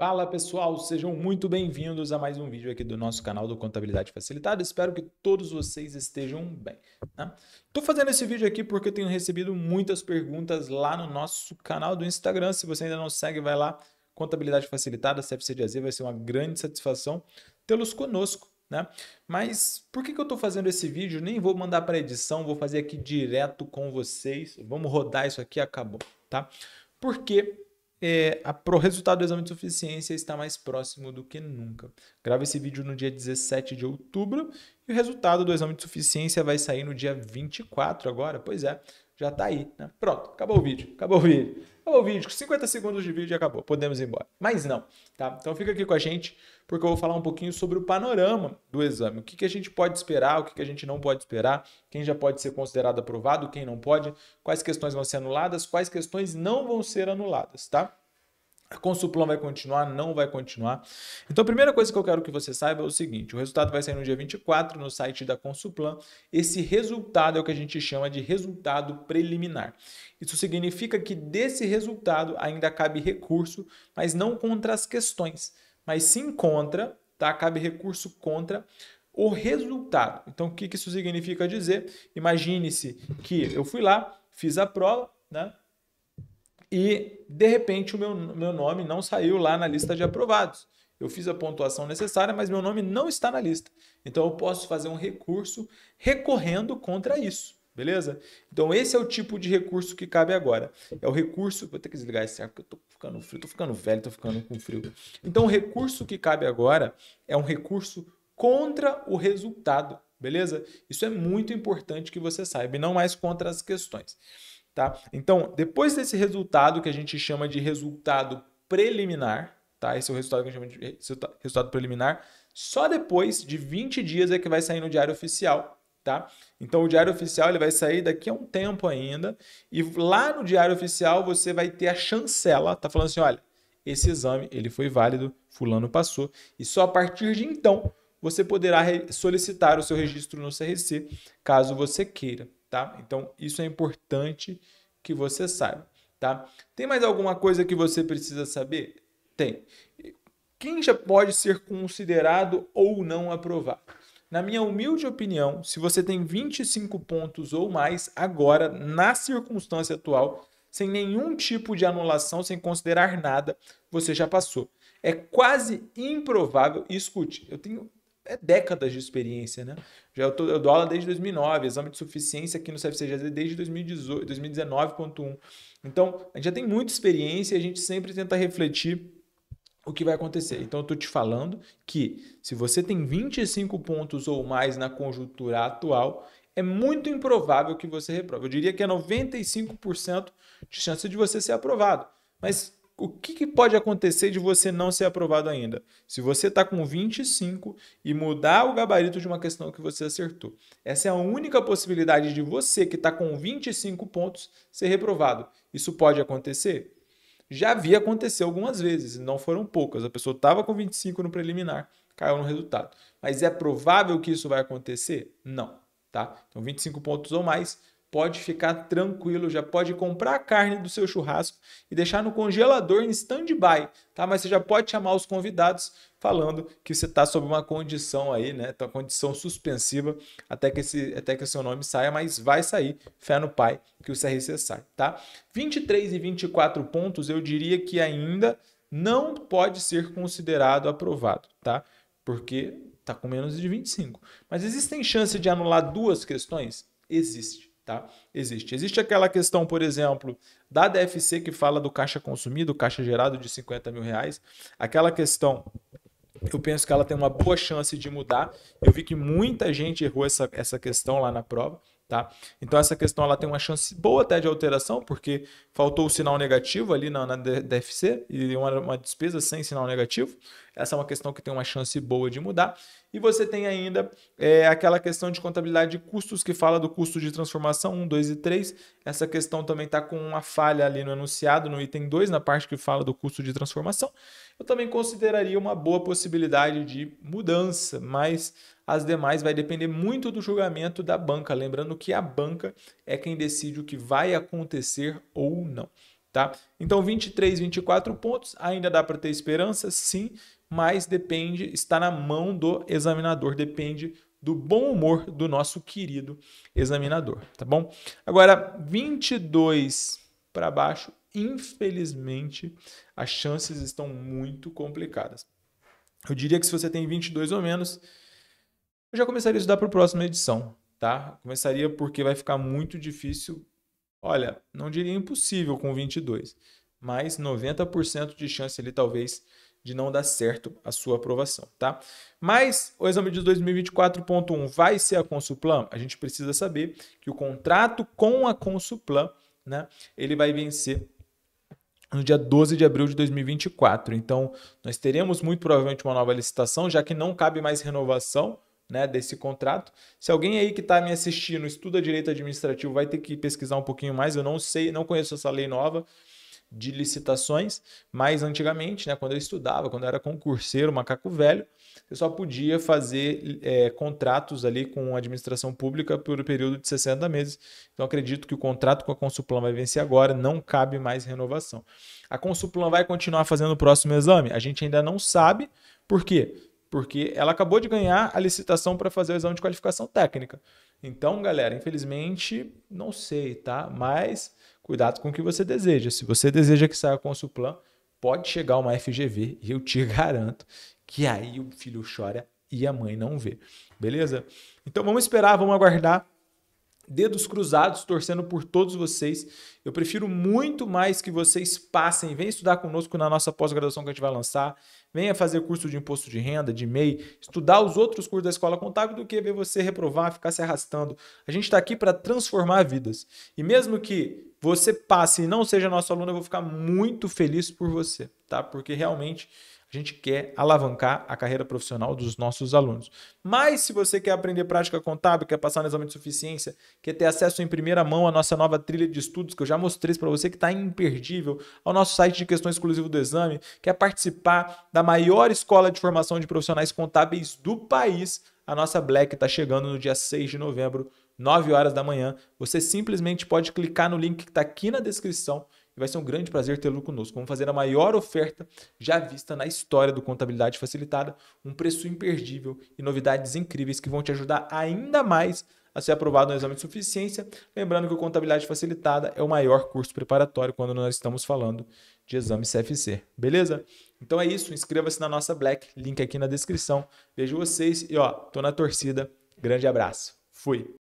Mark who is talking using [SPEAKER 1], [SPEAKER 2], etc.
[SPEAKER 1] Fala pessoal, sejam muito bem-vindos a mais um vídeo aqui do nosso canal do Contabilidade Facilitada. Espero que todos vocês estejam bem. Estou né? fazendo esse vídeo aqui porque tenho recebido muitas perguntas lá no nosso canal do Instagram. Se você ainda não segue, vai lá, Contabilidade Facilitada, CFC de AZ, vai ser uma grande satisfação tê-los conosco. Né? Mas por que, que eu estou fazendo esse vídeo? Nem vou mandar para edição, vou fazer aqui direto com vocês. Vamos rodar isso aqui acabou. Tá? Porque é, a, o resultado do exame de suficiência está mais próximo do que nunca. Gravo esse vídeo no dia 17 de outubro e o resultado do exame de suficiência vai sair no dia 24 agora. Pois é, já está aí. Né? Pronto, acabou o vídeo. Acabou o vídeo. Acabou o vídeo. 50 segundos de vídeo e acabou. Podemos ir embora. Mas não, tá? Então fica aqui com a gente porque eu vou falar um pouquinho sobre o panorama do exame. O que, que a gente pode esperar, o que, que a gente não pode esperar, quem já pode ser considerado aprovado, quem não pode, quais questões vão ser anuladas, quais questões não vão ser anuladas, tá? A Consuplan vai continuar? Não vai continuar. Então, a primeira coisa que eu quero que você saiba é o seguinte: o resultado vai sair no dia 24 no site da Consuplan. Esse resultado é o que a gente chama de resultado preliminar. Isso significa que desse resultado ainda cabe recurso, mas não contra as questões, mas sim contra, tá? Cabe recurso contra o resultado. Então, o que isso significa dizer? Imagine-se que eu fui lá, fiz a prova, né? E de repente o meu, meu nome não saiu lá na lista de aprovados. Eu fiz a pontuação necessária, mas meu nome não está na lista. Então eu posso fazer um recurso recorrendo contra isso. Beleza? Então esse é o tipo de recurso que cabe agora. É o recurso. Vou ter que desligar esse ar porque eu tô ficando frio, tô ficando velho, tô ficando com frio. Então o recurso que cabe agora é um recurso contra o resultado. Beleza? Isso é muito importante que você saiba, e não mais contra as questões. Tá? Então, depois desse resultado que a gente chama de resultado preliminar, tá? Esse é o resultado que a gente chama de resultado preliminar. Só depois de 20 dias é que vai sair no diário oficial, tá? Então o diário oficial ele vai sair daqui a um tempo ainda e lá no diário oficial você vai ter a chancela, tá falando assim, olha, esse exame ele foi válido, fulano passou e só a partir de então você poderá solicitar o seu registro no CRC, caso você queira, tá? Então, isso é importante que você saiba, tá? Tem mais alguma coisa que você precisa saber? Tem. Quem já pode ser considerado ou não aprovado? Na minha humilde opinião, se você tem 25 pontos ou mais agora, na circunstância atual, sem nenhum tipo de anulação, sem considerar nada, você já passou. É quase improvável, e escute, eu tenho é décadas de experiência, né? Já eu, tô, eu dou aula desde 2009, exame de suficiência aqui no CFCGZ desde 2018, 2019.1. Então, a gente já tem muita experiência e a gente sempre tenta refletir o que vai acontecer. Então, eu estou te falando que se você tem 25 pontos ou mais na conjuntura atual, é muito improvável que você reprove. Eu diria que é 95% de chance de você ser aprovado. Mas o que, que, pode acontecer de você não ser aprovado ainda? Se você está com 25 e mudar o gabarito de uma questão que você acertou. Essa é a única possibilidade de você que está com 25 pontos ser reprovado. Isso pode acontecer? Já vi acontecer algumas vezes, não foram poucas. A pessoa estava com 25 no preliminar, caiu no resultado. Mas é provável que isso vai acontecer? Não. Tá? Então, 25 pontos ou mais pode ficar tranquilo, já pode comprar a carne do seu churrasco e deixar no congelador em stand-by, tá? Mas você já pode chamar os convidados falando que você está sob uma condição aí, né? Tá condição suspensiva até que esse até que o seu nome saia, mas vai sair, fé no pai, que o CRC sai, tá? 23 e 24 pontos, eu diria que ainda não pode ser considerado aprovado, tá? Porque tá com menos de 25. Mas existem chances de anular duas questões? Existe. Tá? Existe. Existe aquela questão, por exemplo, da DFC que fala do caixa consumido, caixa gerado de 50 mil reais. Aquela questão, eu penso que ela tem uma boa chance de mudar. Eu vi que muita gente errou essa, essa questão lá na prova. Tá? Então essa questão ela tem uma chance boa até de alteração, porque faltou o sinal negativo ali na, na DFC e uma, uma despesa sem sinal negativo. Essa é uma questão que tem uma chance boa de mudar. E você tem ainda é, aquela questão de contabilidade de custos que fala do custo de transformação 1, 2 e 3. Essa questão também está com uma falha ali no enunciado, no item 2, na parte que fala do custo de transformação. Eu também consideraria uma boa possibilidade de mudança, mas as demais vai depender muito do julgamento da banca. Lembrando que a banca é quem decide o que vai acontecer ou não. tá? Então 23, 24 pontos, ainda dá para ter esperança, sim, mas depende, está na mão do examinador, depende do bom humor do nosso querido examinador, tá bom? Agora 22 para baixo, infelizmente, as chances estão muito complicadas. Eu diria que se você tem 22 ou menos, eu já começaria a estudar para a próxima edição, tá? Começaria porque vai ficar muito difícil. Olha, não diria impossível com 22, mas 90% de chance ali talvez de não dar certo a sua aprovação, tá? Mas o exame de 2024.1 vai ser a Consuplan? A gente precisa saber que o contrato com a Consuplan, né, ele vai vencer no dia 12 de abril de 2024. Então, nós teremos muito provavelmente uma nova licitação, já que não cabe mais renovação né, desse contrato. Se alguém aí que está me assistindo estuda direito administrativo, vai ter que pesquisar um pouquinho mais. Eu não sei, não conheço essa lei nova de licitações, mas antigamente, né, quando eu estudava, quando eu era concurseiro, macaco velho, eu só podia fazer é, contratos ali com a administração pública por um período de 60 meses. Então acredito que o contrato com a Consuplan vai vencer agora, não cabe mais renovação. A Consuplan vai continuar fazendo o próximo exame? A gente ainda não sabe. Por quê? Porque ela acabou de ganhar a licitação para fazer o exame de qualificação técnica. Então, galera, infelizmente, não sei, tá? Mas cuidado com o que você deseja. Se você deseja que saia com o Suplan, pode chegar uma FGV e eu te garanto que aí o filho chora e a mãe não vê. Beleza? Então vamos esperar, vamos aguardar dedos cruzados, torcendo por todos vocês. Eu prefiro muito mais que vocês passem, venham estudar conosco na nossa pós-graduação que a gente vai lançar, venha fazer curso de imposto de renda, de MEI, estudar os outros cursos da escola contábil do que ver você reprovar, ficar se arrastando. A gente está aqui para transformar vidas. E mesmo que você passe e não seja nosso aluno, eu vou ficar muito feliz por você, tá? Porque realmente a gente quer alavancar a carreira profissional dos nossos alunos. Mas se você quer aprender prática contábil, quer passar no exame de suficiência, quer ter acesso em primeira mão à nossa nova trilha de estudos que eu já mostrei para você que está imperdível, ao nosso site de questões exclusivo do exame, quer participar da maior escola de formação de profissionais contábeis do país, a nossa Black está chegando no dia 6 de novembro, 9 horas da manhã. Você simplesmente pode clicar no link que está aqui na descrição vai ser um grande prazer tê-lo conosco. Vamos fazer a maior oferta já vista na história do Contabilidade Facilitada, um preço imperdível e novidades incríveis que vão te ajudar ainda mais a ser aprovado no exame de suficiência. Lembrando que o Contabilidade Facilitada é o maior curso preparatório quando nós estamos falando de exame CFC. Beleza? Então é isso. Inscreva-se na nossa Black, link aqui na descrição. Vejo vocês e ó, tô na torcida. Grande abraço. Fui.